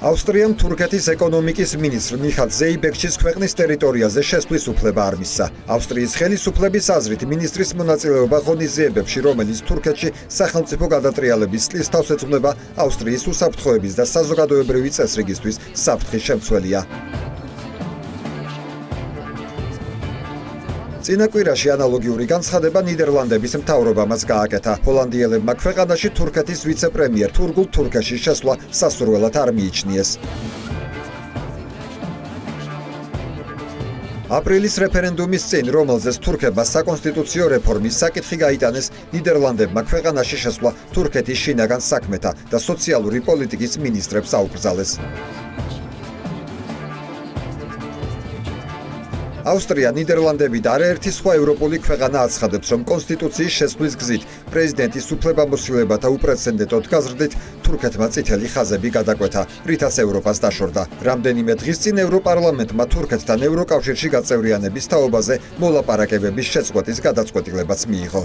ავსტრიამ თურქეთის ეკონომიკის მინისტრ მიხალ ზეიბექჩის ქვეყნის ტერიტორიაზე შესვლის უფლება არ მისცა. ავსტრიის ხელისუფლების აზრით მინისტრის მონაწილეობა ღონისძიებებში, რომელიც თურქეთში სახელმწიფო გადატრიალების წლის თავს ეძღვნება ავსტრიის უსაფრთხოების და საზოგადოებრივი წესრიგისთვის საფრთხის შემცველია. წინა კვირაში ანალოგიური განცხადება ნიდერლანდების მთავრობამაც გააკეთა. ჰოლანდიელებმა ქვეყანაში თურქეთის ვიცე-პრემიერ თურგულ თურქაში შესვლა სასურველად არ მიიჩნიეს. აპრილის რეფერენდუმის წინ, რომელზეც თურქებმა საკონსტიტუციო რეფორმის საკითხი გაიტანეს, ნიდერლანდებმა ქვეყანაში შესვლა თურქეთის შინაგან საქმეთა და სოციალური პოლიტიკის მინისტრებს აუკრძალეს. ავსტრია, ნიდერლანდები და არაერთი სხვა ევროპული ქვეყანა აცხადებს, რომ კონსტიტუციის შესვლის გზით პრეზიდენტის უფლებამოსილებათა უპრეცედენტოდ გაზრდით თურქეთმა წითელი ხაზები გადაკვეთა, რითაც ევროპას დაშორდა. რამდენიმე დღის წინ ევროპარლამენტმა თურქეთთან ევროკავშირში გაწევრიანების თაობაზე მოლაპარაკებების შეწყვეტის გადაწყვეტილებაც მიიღო.